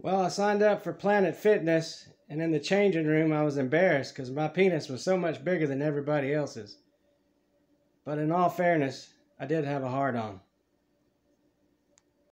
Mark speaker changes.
Speaker 1: Well, I signed up for Planet Fitness, and in the changing room, I was embarrassed because my penis was so much bigger than everybody else's. But in all fairness, I did have a hard on.